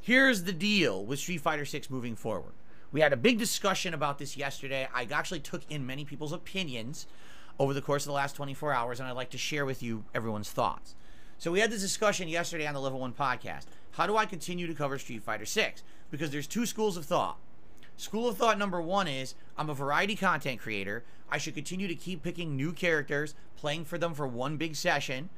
here's the deal with Street Fighter 6 moving forward. We had a big discussion about this yesterday. I actually took in many people's opinions over the course of the last 24 hours, and I'd like to share with you everyone's thoughts. So we had this discussion yesterday on the Level 1 podcast. How do I continue to cover Street Fighter 6? Because there's two schools of thought. School of thought number one is I'm a variety content creator. I should continue to keep picking new characters, playing for them for one big session,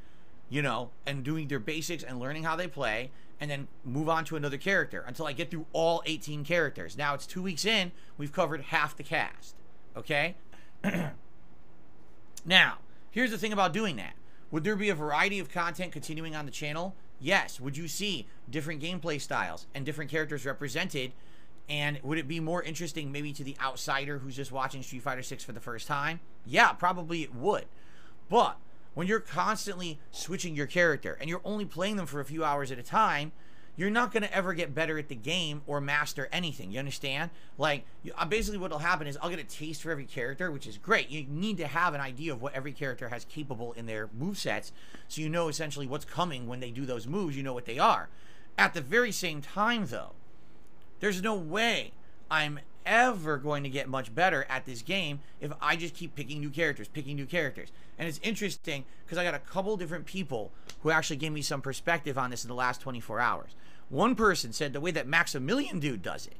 you know, and doing their basics and learning how they play, and then move on to another character until I get through all 18 characters. Now it's two weeks in, we've covered half the cast. Okay? now, here's the thing about doing that. Would there be a variety of content continuing on the channel? Yes. Would you see different gameplay styles and different characters represented? And would it be more interesting maybe to the outsider who's just watching Street Fighter 6 for the first time? Yeah, probably it would. But when you're constantly switching your character and you're only playing them for a few hours at a time, you're not going to ever get better at the game or master anything. You understand? Like, uh, basically, what will happen is I'll get a taste for every character, which is great. You need to have an idea of what every character has capable in their move sets, so you know essentially what's coming when they do those moves. You know what they are. At the very same time, though, there's no way I'm ever going to get much better at this game if I just keep picking new characters, picking new characters. And it's interesting because I got a couple different people who actually gave me some perspective on this in the last 24 hours. One person said the way that Maximilian Dood does it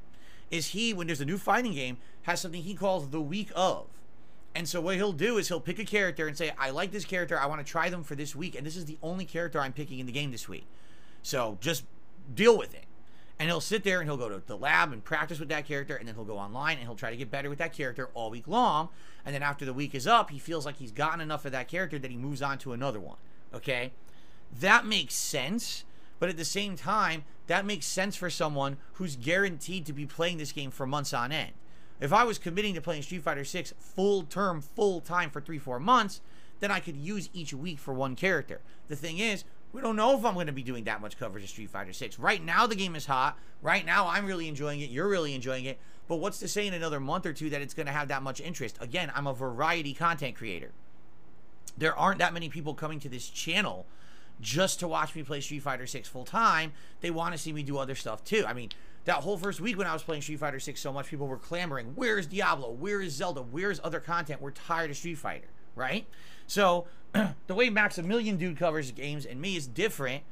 is he, when there's a new fighting game, has something he calls the week of. And so what he'll do is he'll pick a character and say, I like this character, I want to try them for this week, and this is the only character I'm picking in the game this week. So just deal with it and he'll sit there and he'll go to the lab and practice with that character and then he'll go online and he'll try to get better with that character all week long. And then after the week is up he feels like he's gotten enough of that character that he moves on to another one okay? That makes sense but at the same time that makes sense for someone who's guaranteed to be playing this game for months on end. If i was committing to playing street fighter 6 full term full time for three four months then i could use each week for one character. The thing is we don't know if I'm going to be doing that much coverage of Street Fighter 6. Right now, the game is hot. Right now, I'm really enjoying it. You're really enjoying it. But what's to say in another month or two that it's going to have that much interest? Again, I'm a variety content creator. There aren't that many people coming to this channel just to watch me play Street Fighter 6 full time. They want to see me do other stuff too. I mean, that whole first week when I was playing Street Fighter 6 so much, people were clamoring, Where's Diablo? Where is Zelda? Where's other content? We're tired of Street Fighter, right? So, the way Maximilian Dood covers games and me is different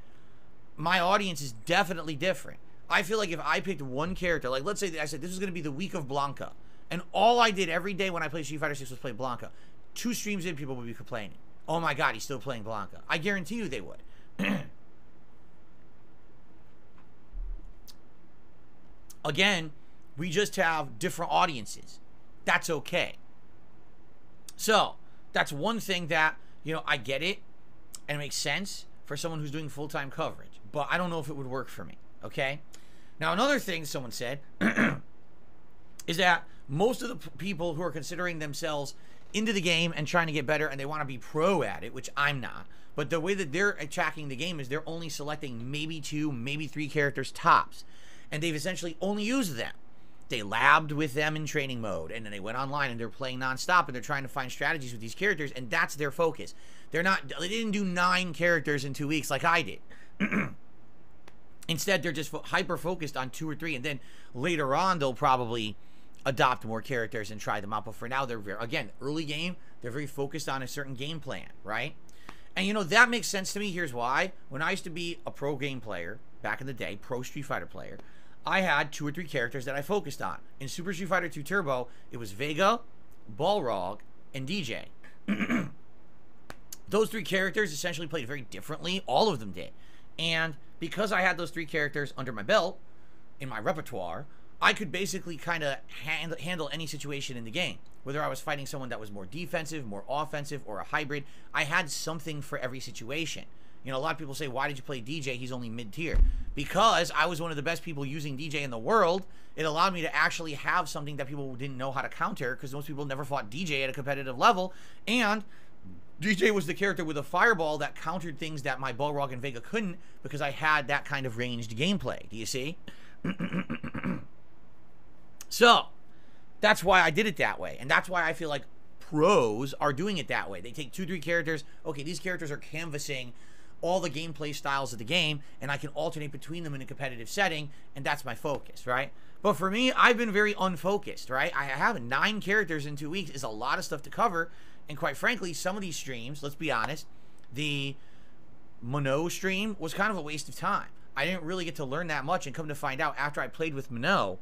my audience is definitely different. I feel like if I picked one character, like let's say I said this is going to be the week of Blanka, and all I did every day when I played Street Fighter 6 was play Blanka. two streams in, people would be complaining. Oh my god, he's still playing Blanka. I guarantee you they would. Again, we just have different audiences. That's okay. So, that's one thing that, you know, I get it and it makes sense for someone who's doing full time coverage but I don't know if it would work for me. Okay. Now, another thing someone said is that most of the p- people who are considering themselves into the game and trying to get better and they want to be pro at it, which I'm not, but the way that they're attacking the game is they're only selecting maybe two, maybe three characters tops. And they've essentially only used them. They labbed with them in training mode and then they went online and they're playing nonstop and they're trying to find strategies with these characters and that's their focus. They're not, they didn't do nine characters in two weeks like I did. Instead, they're just fo- hyper focused on two or three, and then later on they'll probably adopt more characters and try them out. But for now, they're very, again early game. They're very focused on a certain game plan, right? And you know that makes sense to me. Here's why: when I used to be a pro game player back in the day, pro Street Fighter player, I had two or three characters that I focused on. In Super Street Fighter 2 Turbo, it was Vega, Balrog, and DJ. Those three characters essentially played very differently. All of them did. And because I had those three characters under my belt in my repertoire, I could basically kind of hand, handle any situation in the game. Whether I was fighting someone that was more defensive, more offensive, or a hybrid, I had something for every situation. You know, a lot of people say, why did you play DJ? He's only mid tier. Because I was one of the best people using DJ in the world. It allowed me to actually have something that people didn't know how to counter because most people never fought DJ at a competitive level. And DJ was the character with a fireball that countered things that my Balrog and Vega couldn't because I had that kind of ranged gameplay. Do you see? so, that's why I did it that way. And that's why I feel like pros are doing it that way. They take two, three characters. Okay, these characters are canvassing all the gameplay styles of the game and I can alternate between them in a competitive setting and that's my focus, right? But for me, I've been very unfocused, right? I have nine characters in two weeks is a lot of stuff to cover. And quite frankly, some of these streams, let's be honest, the Mono stream was kind of a waste of time. I didn't really get to learn that much and come to find out after I played with Mono,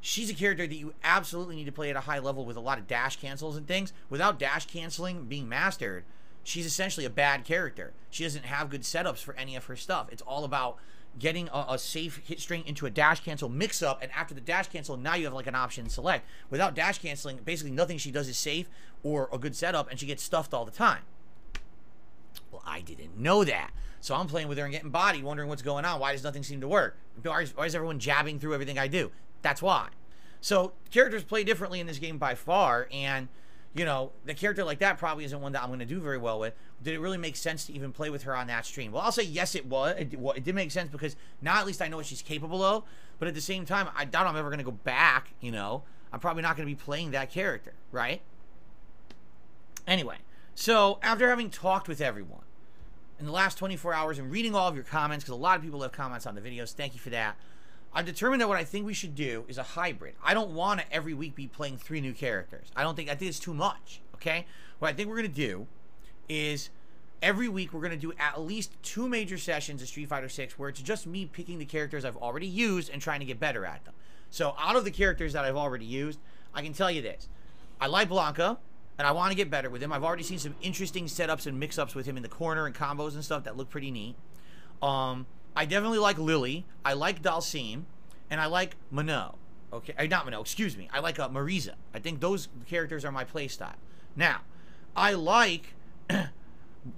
she's a character that you absolutely need to play at a high level with a lot of dash cancels and things. Without dash canceling being mastered, she's essentially a bad character. She doesn't have good setups for any of her stuff. It's all about getting a, a, safe hit string into a dash cancel mix up, and after the dash cancel, now you have like an option select. Without dash canceling, basically nothing she does is safe or a good setup, and she gets stuffed all the time. Well, I didn't know that. So I'm playing with her and getting body, wondering what's going on. Why does nothing seem to work? Why is, why is everyone jabbing through everything I do? That's why. So characters play differently in this game by far, and you know, the character like that probably isn't one that I'm going to do very well with. Did it really make sense to even play with her on that stream? Well, I'll say yes, it was. It, well, it did make sense because now at least I know what she's capable of. But at the same time, I doubt I'm ever going to go back. You know, I'm probably not going to be playing that character, right? Anyway, so after having talked with everyone in the last 24 hours and reading all of your comments, because a lot of people have comments on the videos, thank you for that. I've determined that what I think we should do is a hybrid. I don't want to every week be playing three new characters. I don't think I think it's too much. Okay, what I think we're gonna do is every week we're gonna do at least two major sessions of Street Fighter 6 where it's just me picking the characters I've already used and trying to get better at them. So out of the characters that I've already used, I can tell you this: I like Blanka And I want to get better with him. I've already seen some interesting setups and mix-ups with him in the corner and combos and stuff that look pretty neat. Um, I definitely like Lily. I like Dhalsim. And I like Mono. Okay, uh, not Mono, excuse me. I like uh, Marisa. I think those characters are my playstyle. Now, I like uh,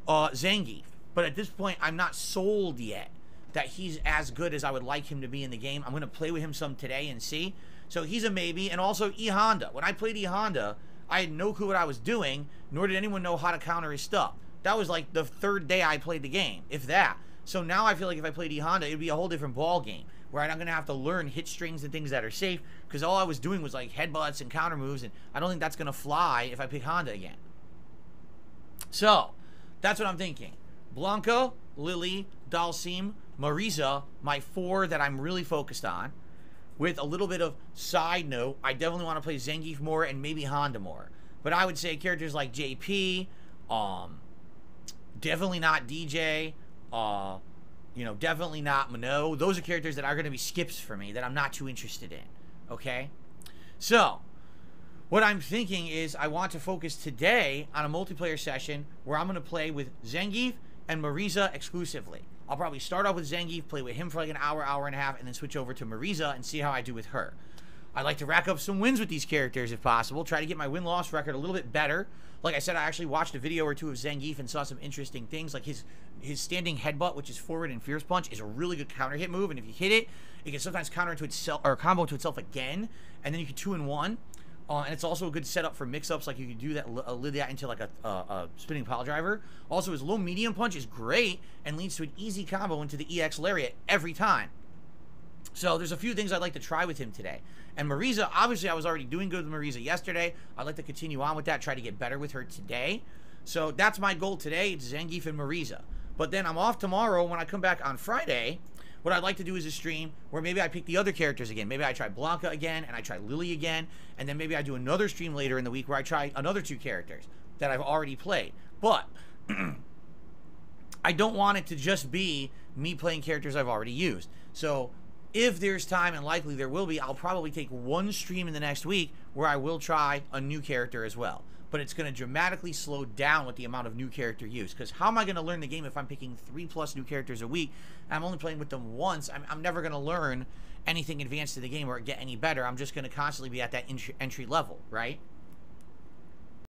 Zangief. But at this point, I'm not sold yet that he's as good as I would like him to be in the game. I'm going to play with him some today and see. So he's a maybe. And also E Honda. When I played E Honda, I had no clue what I was doing, nor did anyone know how to counter his stuff. That was like the third day I played the game, if that. So now I feel like if I played E Honda, it'd be a whole different ball game where I'm to have to learn hit strings and things that are safe because all I was doing was like headbutts and counter moves, and I don't think that's to fly if I pick Honda again. So that's what I'm thinking. Blanka, Lily, Dhalsim, Marisa, my four that I'm really focused on. With a little bit of side note, I definitely want to play Zangief more and maybe Honda more. But I would say characters like JP, um, definitely not DJ, uh, you know, definitely not Mono. Those are characters that are going to be skips for me that I'm not too interested in. Okay? So, what I'm thinking is I want to focus today on a multiplayer session where I'm going to play with Zangief and Marisa exclusively. I'll probably start off with Zangief, play with him for like an hour, hour and a half, and then switch over to Marisa and see how I do with her. I'd like to rack up some wins with these characters if possible. Try to get my win-loss record a little bit better. Like I said, I actually watched a video or two of Zangief and saw some interesting things. Like his his standing headbutt, which is forward and fierce punch, is a really good counter hit move. And if you hit it, it can sometimes counter into itself or combo to itself again, and then you can two in one. Uh, and it's also a good setup for mix-ups. Like you can do that, uh, lid that into like a, uh, a spinning pile driver. Also, his low medium punch is great and leads to an easy combo into the EX lariat every time. So there's a few things I'd like to try with him today. And Marisa, obviously I was already doing good with Marisa yesterday. I'd like to continue on with that, try to get better with her today. So that's my goal today. It's Zangief and Marisa. But then I'm off tomorrow. When I come back on Friday, what I'd like to do is a stream where maybe I pick the other characters again. Maybe I try Blanka again, and I try Lily again, and then maybe I do another stream later in the week where I try another two characters that I've already played. But I don't want it to just be me playing characters I've already used. So if there's time, and likely there will be, I'll probably take one stream in the next week where I will try a new character as well. But it's going to dramatically slow down with the amount of new character use. Because how am I going to learn the game if I'm picking three plus new characters a week? I'm only playing with them once. I'm, I'm never going to learn anything advanced to the game or get any better. I'm just going to constantly be at that entry level, right?